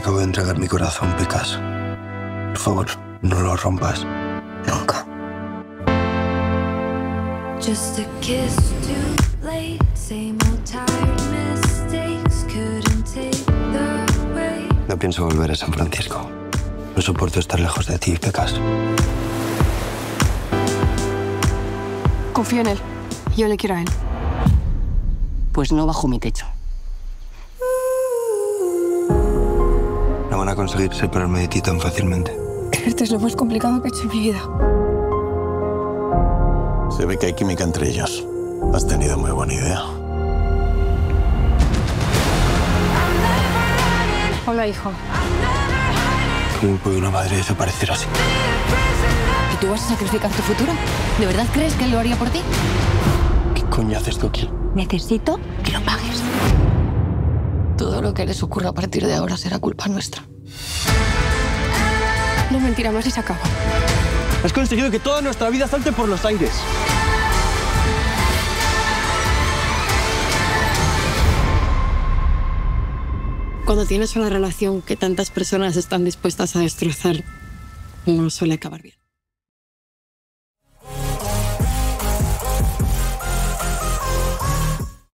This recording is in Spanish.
acabo de entregar mi corazón, Picasso. Por favor, no lo rompas. Nunca. Just a kiss too late. Same old tired mistakes. Couldn't take the weight. No pienso volver a San Francisco. No soporto estar lejos de ti, Picasso. Confío en él. Yo le quiero a él. Pues no bajo mi techo. No van a conseguir separarme de ti tan fácilmente. Esto es lo más complicado que he hecho en mi vida. Se ve que hay química entre ellos. Has tenido muy buena idea. Hola, hijo. ¿Cómo puede una madre desaparecer así? ¿Y tú vas a sacrificar tu futuro? ¿De verdad crees que él lo haría por ti? ¿Qué coño haces tú aquí? Necesito que lo pagues. Todo lo que les ocurra a partir de ahora será culpa nuestra. No mentira más y se acaba. Has conseguido que toda nuestra vida salte por los aires. Cuando tienes una relación que tantas personas están dispuestas a destrozar, no suele acabar bien.